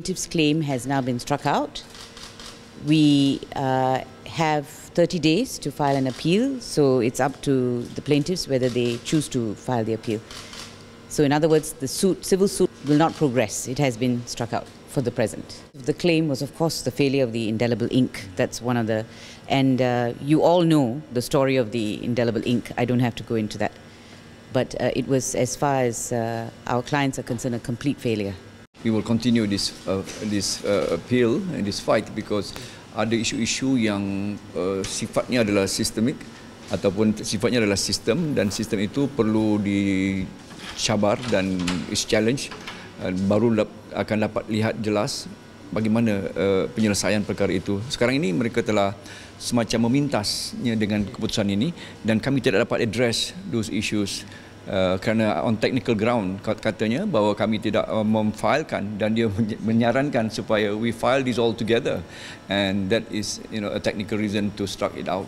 Plaintiff's claim has now been struck out. We uh, have 30 days to file an appeal, so it's up to the plaintiffs whether they choose to file the appeal. So, in other words, the suit, civil suit will not progress. It has been struck out for the present. The claim was, of course, the failure of the indelible ink. That's one of the, and uh, you all know the story of the indelible ink. I don't have to go into that. But uh, it was, as far as uh, our clients are concerned, a complete failure. We will continue this uh, this uh, appeal and this fight because ada isu-isu yang uh, sifatnya adalah sistemik ataupun sifatnya adalah sistem dan sistem itu perlu dicabar dan is challenge uh, baru akan dapat lihat jelas bagaimana uh, penyelesaian perkara itu. Sekarang ini mereka telah semacam memintasnya dengan keputusan ini dan kami tidak dapat address those issues Uh, kerana on technical ground katanya bahawa kami tidak uh, memfilekan dan dia menyarankan supaya we file this all together. And that is you know a technical reason to struck it out